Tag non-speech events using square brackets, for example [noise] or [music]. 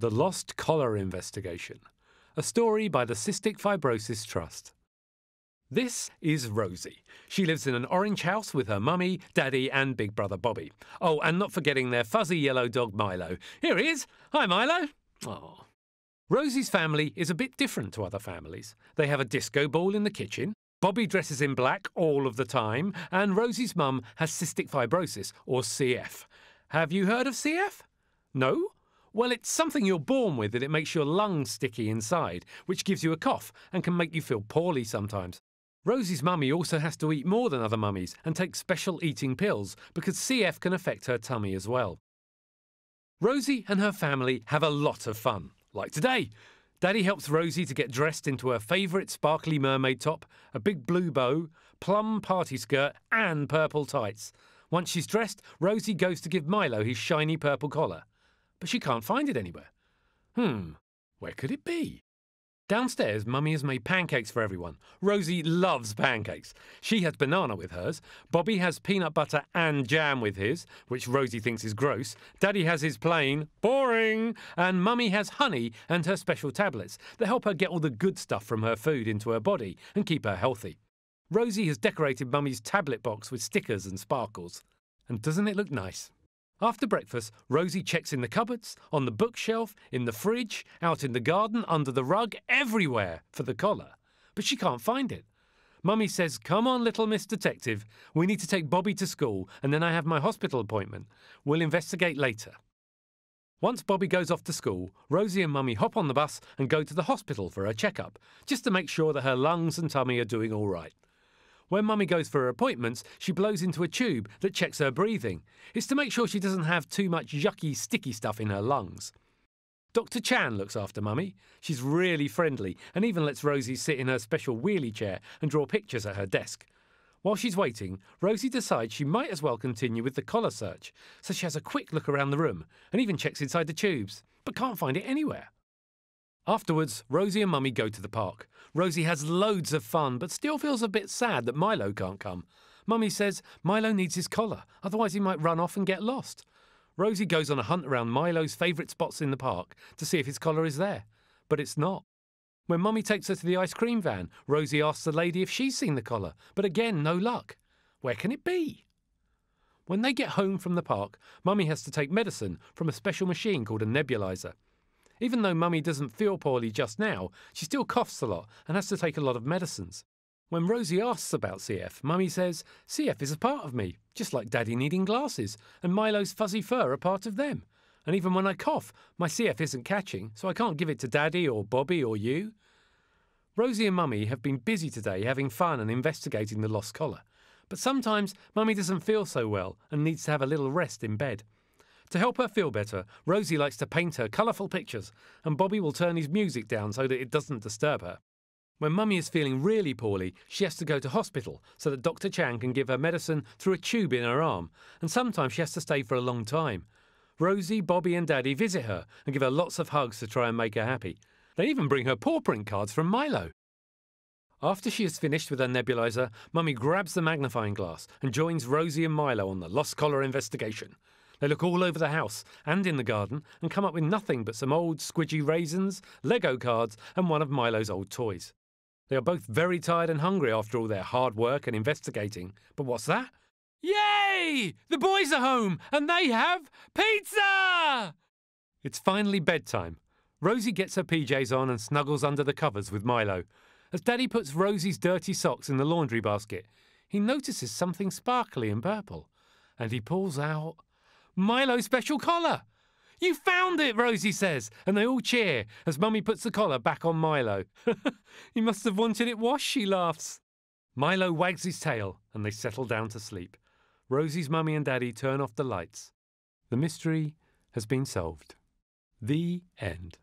The Lost Collar Investigation, a story by the Cystic Fibrosis Trust. This is Rosie. She lives in an orange house with her mummy, daddy, and big brother Bobby. Oh, and not forgetting their fuzzy yellow dog Milo. Here he is. Hi, Milo. Oh. Rosie's family is a bit different to other families. They have a disco ball in the kitchen. Bobby dresses in black all of the time, and Rosie's mum has cystic fibrosis, or CF. Have you heard of CF? No? Well, it's something you're born with and it makes your lungs sticky inside, which gives you a cough and can make you feel poorly sometimes. Rosie's mummy also has to eat more than other mummies and take special eating pills because CF can affect her tummy as well. Rosie and her family have a lot of fun, like today. Daddy helps Rosie to get dressed into her favourite sparkly mermaid top, a big blue bow, plum party skirt, and purple tights. Once she's dressed, Rosie goes to give Milo his shiny purple collar but she can't find it anywhere. Hmm, where could it be? Downstairs, Mummy has made pancakes for everyone. Rosie loves pancakes. She has banana with hers. Bobby has peanut butter and jam with his, which Rosie thinks is gross. Daddy has his plain, boring. And Mummy has honey and her special tablets that help her get all the good stuff from her food into her body and keep her healthy. Rosie has decorated Mummy's tablet box with stickers and sparkles. And doesn't it look nice? After breakfast, Rosie checks in the cupboards, on the bookshelf, in the fridge, out in the garden, under the rug, everywhere for the collar. But she can't find it. Mummy says, Come on, little Miss Detective. We need to take Bobby to school, and then I have my hospital appointment. We'll investigate later. Once Bobby goes off to school, Rosie and Mummy hop on the bus and go to the hospital for a checkup, just to make sure that her lungs and tummy are doing all right. When Mummy goes for her appointments, she blows into a tube that checks her breathing. It's to make sure she doesn't have too much yucky, sticky stuff in her lungs. Dr. Chan looks after Mummy. She's really friendly and even lets Rosie sit in her special wheelie chair and draw pictures at her desk. While she's waiting, Rosie decides she might as well continue with the collar search, so she has a quick look around the room and even checks inside the tubes, but can't find it anywhere. Afterwards, Rosie and Mummy go to the park. Rosie has loads of fun, but still feels a bit sad that Milo can't come. Mummy says Milo needs his collar, otherwise he might run off and get lost. Rosie goes on a hunt around Milo's favourite spots in the park to see if his collar is there, but it's not. When Mummy takes her to the ice cream van, Rosie asks the lady if she's seen the collar, but again, no luck. Where can it be? When they get home from the park, Mummy has to take medicine from a special machine called a nebulizer. Even though Mummy doesn't feel poorly just now, she still coughs a lot and has to take a lot of medicines. When Rosie asks about CF, Mummy says, CF is a part of me, just like Daddy needing glasses, and Milo's fuzzy fur are part of them. And even when I cough, my CF isn't catching, so I can't give it to Daddy or Bobby or you. Rosie and Mummy have been busy today having fun and investigating the lost collar. But sometimes Mummy doesn't feel so well and needs to have a little rest in bed. To help her feel better, Rosie likes to paint her colourful pictures, and Bobby will turn his music down so that it doesn't disturb her. When Mummy is feeling really poorly, she has to go to hospital so that Dr. Chan can give her medicine through a tube in her arm, and sometimes she has to stay for a long time. Rosie, Bobby, and Daddy visit her and give her lots of hugs to try and make her happy. They even bring her paw print cards from Milo. After she has finished with her nebulizer, Mummy grabs the magnifying glass and joins Rosie and Milo on the lost collar investigation. They look all over the house and in the garden and come up with nothing but some old squidgy raisins, Lego cards, and one of Milo's old toys. They are both very tired and hungry after all their hard work and investigating. But what's that? Yay! The boys are home and they have pizza! It's finally bedtime. Rosie gets her PJs on and snuggles under the covers with Milo. As Daddy puts Rosie's dirty socks in the laundry basket, he notices something sparkly and purple, and he pulls out Milo's special collar. You found it, Rosie says, and they all cheer as Mummy puts the collar back on Milo. [laughs] he must have wanted it washed, she laughs. Milo wags his tail and they settle down to sleep. Rosie's mummy and daddy turn off the lights. The mystery has been solved. The end.